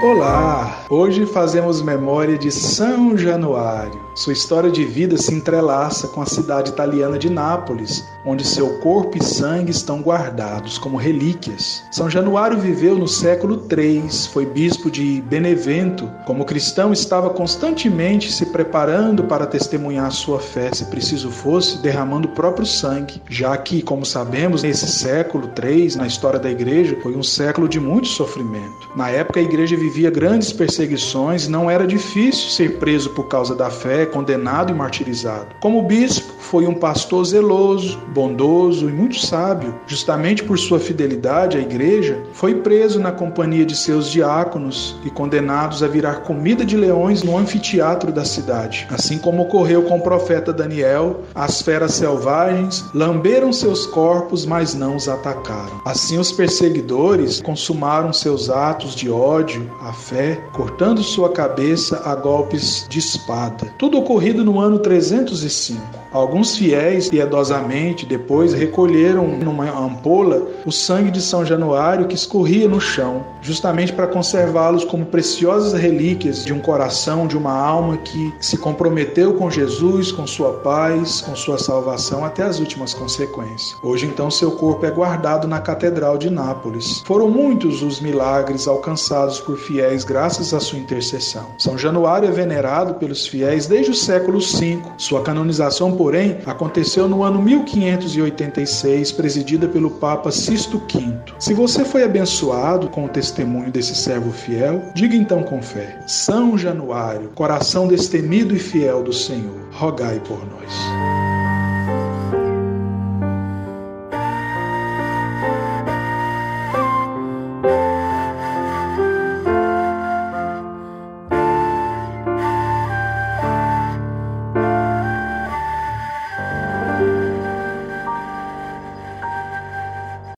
Olá, Hoje fazemos memória de São Januário. Sua história de vida se entrelaça com a cidade italiana de Nápoles, onde seu corpo e sangue estão guardados como relíquias. São Januário viveu no século III, foi bispo de Benevento. Como cristão, estava constantemente se preparando para testemunhar sua fé, se preciso fosse, derramando o próprio sangue, já que, como sabemos, nesse século III, na história da igreja, foi um século de muito sofrimento. Na época, a igreja vivia grandes perseguições, não era difícil ser preso por causa da fé, condenado e martirizado. Como bispo, foi um pastor zeloso, bondoso e muito sábio. Justamente por sua fidelidade à igreja, foi preso na companhia de seus diáconos e condenados a virar comida de leões no anfiteatro da cidade. Assim como ocorreu com o profeta Daniel, as feras selvagens lamberam seus corpos, mas não os atacaram. Assim, os perseguidores consumaram seus atos de ódio à fé, cortando sua cabeça a golpes de espada. Tudo ocorrido no ano 305. Alguns fiéis, piedosamente, depois recolheram numa ampola o sangue de São Januário que escorria no chão, justamente para conservá-los como preciosas relíquias de um coração, de uma alma que se comprometeu com Jesus, com sua paz, com sua salvação até as últimas consequências. Hoje, então, seu corpo é guardado na Catedral de Nápoles. Foram muitos os milagres alcançados por fiéis graças à sua intercessão. São Januário é venerado pelos fiéis desde o século V. Sua canonização, porém, aconteceu no ano 1586, presidida pelo Papa Sisto V. Se você foi abençoado com o testemunho desse servo fiel, diga então com fé: São Januário, coração destemido e fiel do Senhor, rogai por nós.